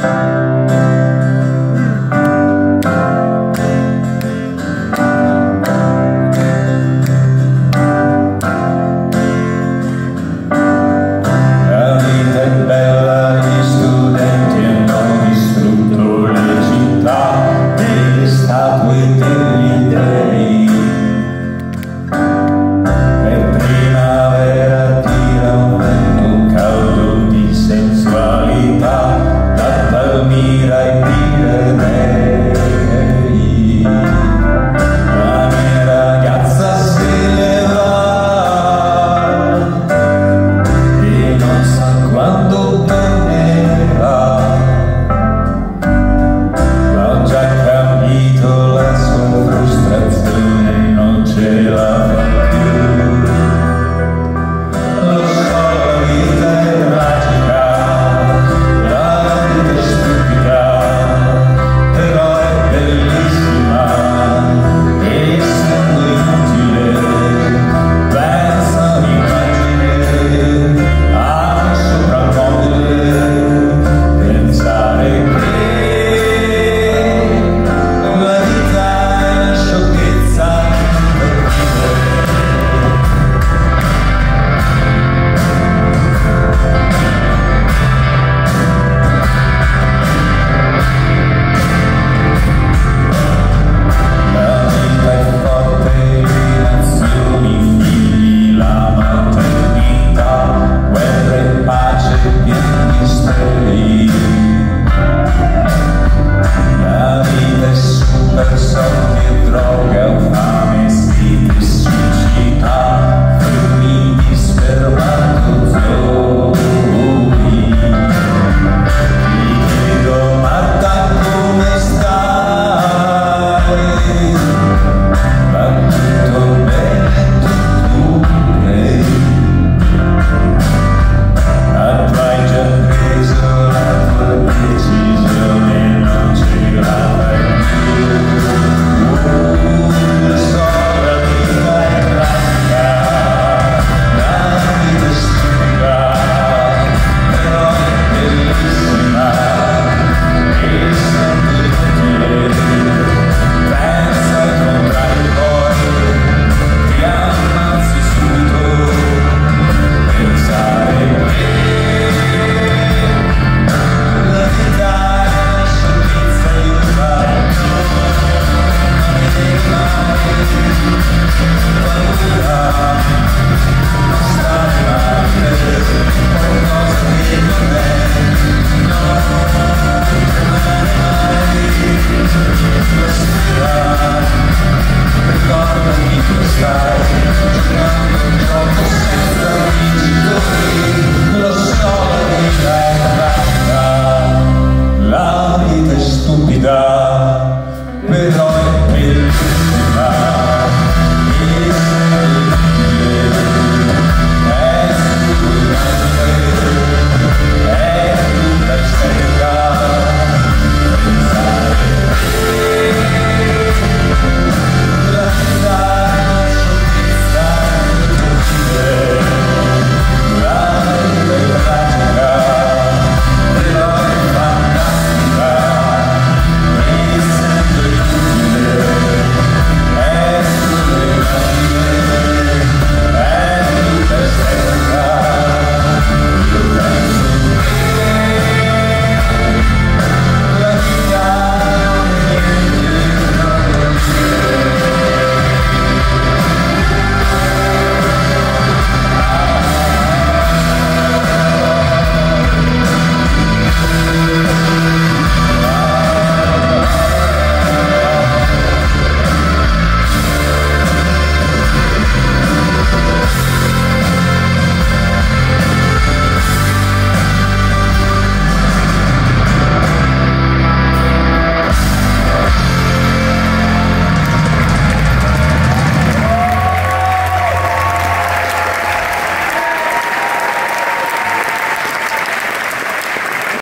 Música